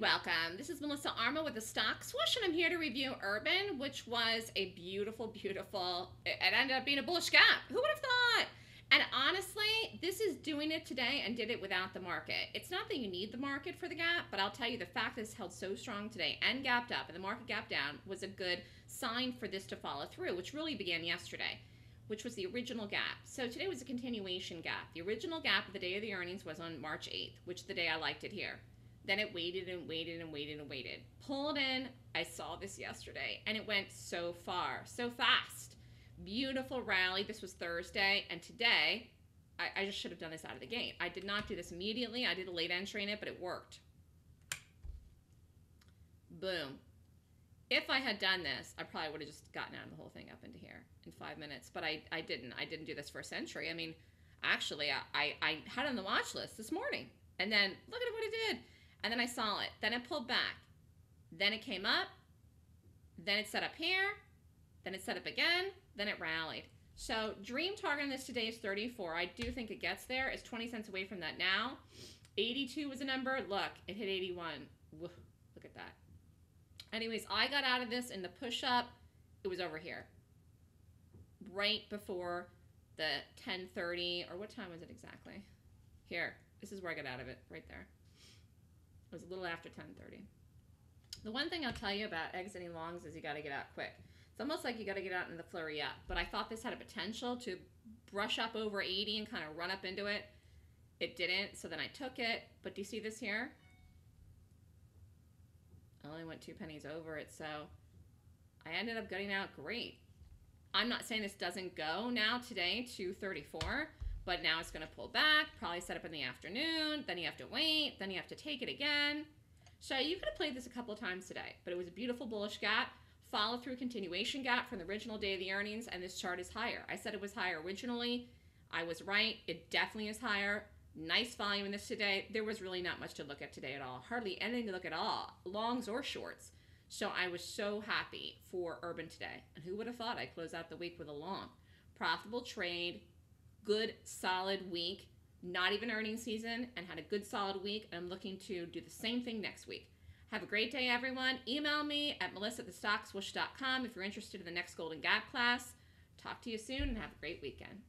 welcome. This is Melissa Armo with the Stock Swoosh, and I'm here to review Urban, which was a beautiful, beautiful. It ended up being a bullish gap. Who would have thought? And honestly, this is doing it today and did it without the market. It's not that you need the market for the gap, but I'll tell you the fact that it's held so strong today and gapped up and the market gap down was a good sign for this to follow through, which really began yesterday, which was the original gap. So today was a continuation gap. The original gap of the day of the earnings was on March 8th, which is the day I liked it here. Then it waited and waited and waited and waited. Pulled in. I saw this yesterday and it went so far, so fast. Beautiful rally. This was Thursday. And today, I, I just should have done this out of the gate. I did not do this immediately. I did a late entry in it, but it worked. Boom. If I had done this, I probably would have just gotten out of the whole thing up into here in five minutes. But I, I didn't. I didn't do this for a century. I mean, actually, I, I, I had it on the watch list this morning. And then look at what it did and then I saw it. Then it pulled back. Then it came up. Then it set up here. Then it set up again. Then it rallied. So dream target on this today is 34. I do think it gets there. It's 20 cents away from that now. 82 was a number. Look, it hit 81. Look at that. Anyways, I got out of this in the push-up. It was over here. Right before the 1030, or what time was it exactly? Here. This is where I got out of it, right there. Was a little after 10:30. The one thing I'll tell you about exiting longs is you got to get out quick. It's almost like you got to get out in the flurry up. But I thought this had a potential to brush up over 80 and kind of run up into it. It didn't, so then I took it. But do you see this here? I only went two pennies over it, so I ended up getting out great. I'm not saying this doesn't go now today to 34, but now it's going to pull back, probably set up in the afternoon. Then you have to wait. Then you have to take it again. So you could have played this a couple of times today, but it was a beautiful bullish gap. Follow through continuation gap from the original day of the earnings, and this chart is higher. I said it was higher originally. I was right. It definitely is higher. Nice volume in this today. There was really not much to look at today at all. Hardly anything to look at all, longs or shorts. So I was so happy for Urban today. And who would have thought I'd close out the week with a long? Profitable trade, good, solid week, not even earning season, and had a good, solid week. I'm looking to do the same thing next week. Have a great day, everyone. Email me at melissa at if you're interested in the next Golden Gap class. Talk to you soon and have a great weekend.